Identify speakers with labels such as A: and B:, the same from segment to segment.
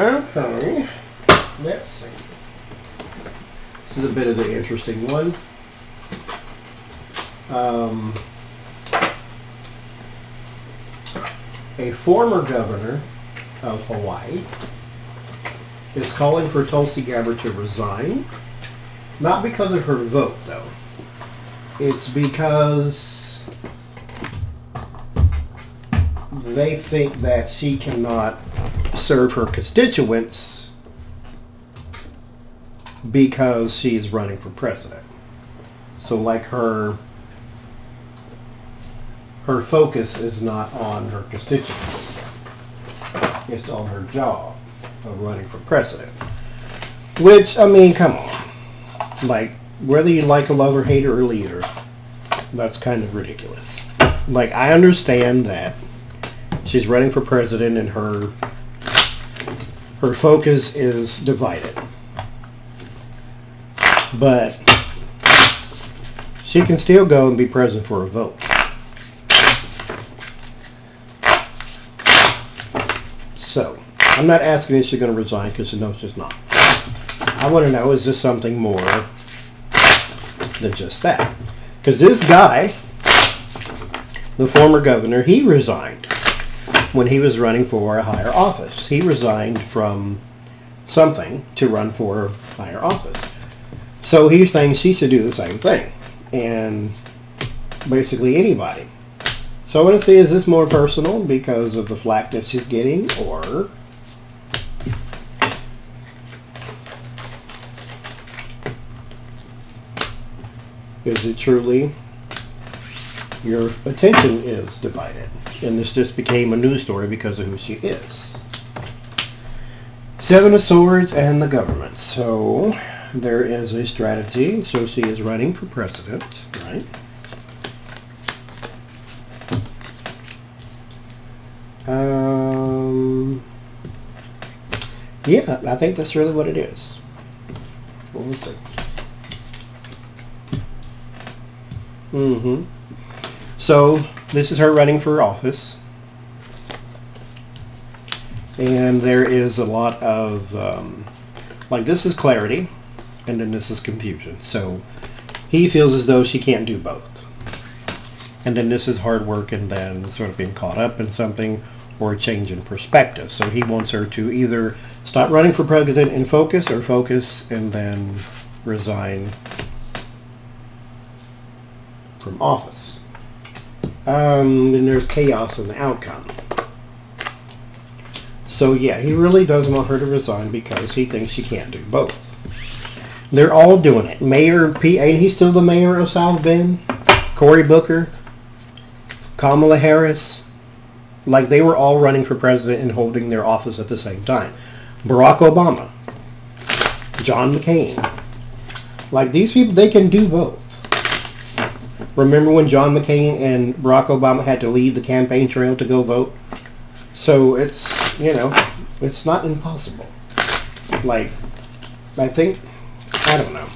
A: Okay. Let's see. This is a bit of the interesting one. Um, a former governor of Hawaii is calling for Tulsi Gabbard to resign. Not because of her vote, though. It's because they think that she cannot serve her constituents because she's running for president. So like her her focus is not on her constituents. It's on her job of running for president. Which, I mean, come on. Like, whether you like a lover, hater, or leader, that's kind of ridiculous. Like, I understand that she's running for president and her her focus is divided. But she can still go and be present for a vote. So, I'm not asking if she's going to resign because she knows she's not. I want to know, is this something more than just that? Because this guy, the former governor, he resigned when he was running for a higher office. He resigned from something to run for higher office. So he's saying she should do the same thing. And basically anybody. So I want to see, is this more personal because of the flack that she's getting, or is it truly your attention is divided? And this just became a news story because of who she is. Seven of Swords and the government. So there is a strategy. So she is running for president, right? Um, yeah, I think that's really what it is. Well, let's see. Mm-hmm. So this is her running for office. And there is a lot of, um, like this is clarity, and then this is confusion. So he feels as though she can't do both. And then this is hard work and then sort of being caught up in something or a change in perspective. So he wants her to either stop running for president and focus or focus and then resign from office. Um, and there's chaos in the outcome. So yeah, he really does want her to resign because he thinks she can't do both. They're all doing it. Mayor P. Ain't he still the mayor of South Bend? Cory Booker, Kamala Harris. Like they were all running for president and holding their office at the same time. Barack Obama, John McCain. Like these people, they can do both. Remember when John McCain and Barack Obama had to leave the campaign trail to go vote? So it's, you know, it's not impossible. Like, I think, I don't know.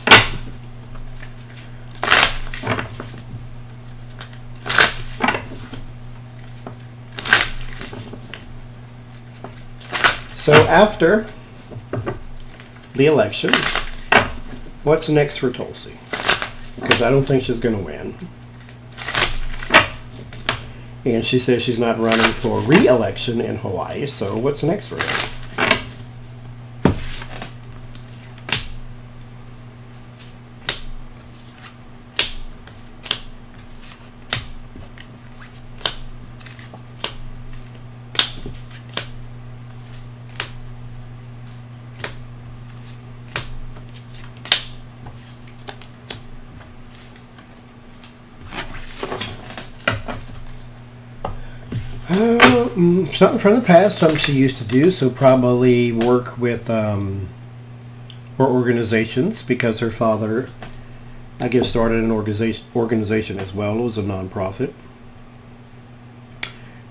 A: So after the election, what's next for Tulsi? Because I don't think she's going to win. And she says she's not running for re-election in Hawaii, so what's next for her? Uh, mm, something from the past, something she used to do. So probably work with um, or organizations because her father, I guess, started an organization organization as well. It was a nonprofit.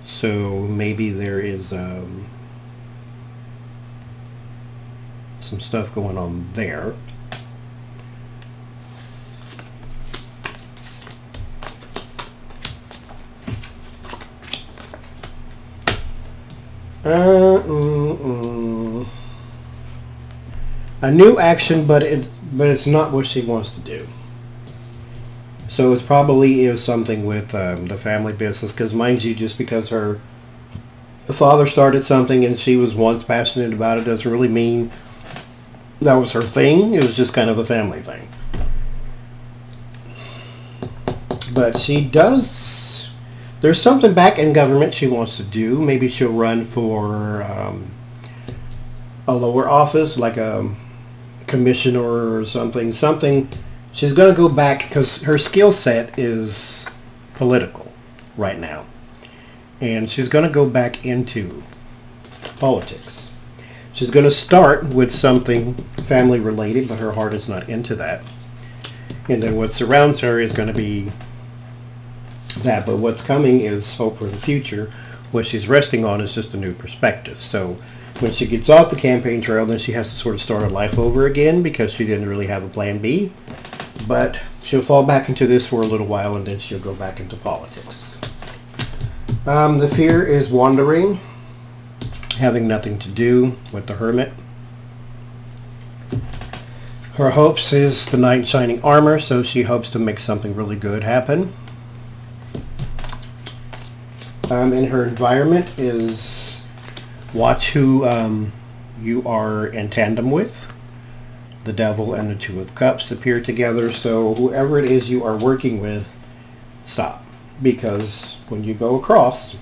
A: So maybe there is um, some stuff going on there. Uh, mm, mm. a new action, but it's but it's not what she wants to do. So it's probably is something with um, the family business, because mind you, just because her father started something and she was once passionate about it doesn't really mean that was her thing. It was just kind of a family thing. But she does. There's something back in government she wants to do. Maybe she'll run for um, a lower office, like a commissioner or something. Something. She's going to go back because her skill set is political right now. And she's going to go back into politics. She's going to start with something family related, but her heart is not into that. And then what surrounds her is going to be that. But what's coming is hope for the future. What she's resting on is just a new perspective. So when she gets off the campaign trail, then she has to sort of start her life over again because she didn't really have a plan B. But she'll fall back into this for a little while and then she'll go back into politics. Um, the fear is wandering, having nothing to do with the hermit. Her hopes is the knight in shining armor, so she hopes to make something really good happen. Um, in her environment is watch who um, you are in tandem with. The devil and the two of cups appear together, so whoever it is you are working with, stop. Because when you go across,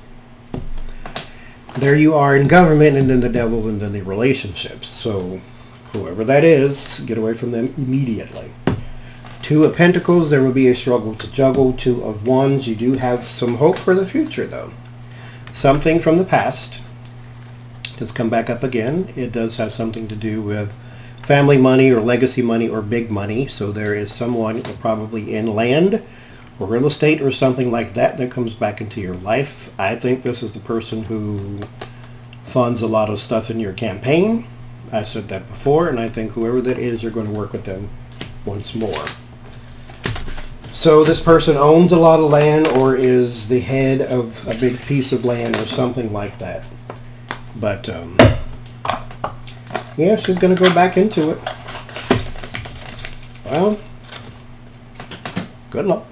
A: there you are in government and then the devil and then the relationships. So whoever that is, get away from them immediately. Two of Pentacles, there will be a struggle to juggle. Two of Wands, you do have some hope for the future, though. Something from the past has come back up again. It does have something to do with family money or legacy money or big money. So there is someone probably in land or real estate or something like that that comes back into your life. I think this is the person who funds a lot of stuff in your campaign. I said that before, and I think whoever that is, you're going to work with them once more. So this person owns a lot of land or is the head of a big piece of land or something like that. But, um, yeah, she's going to go back into it. Well, good luck.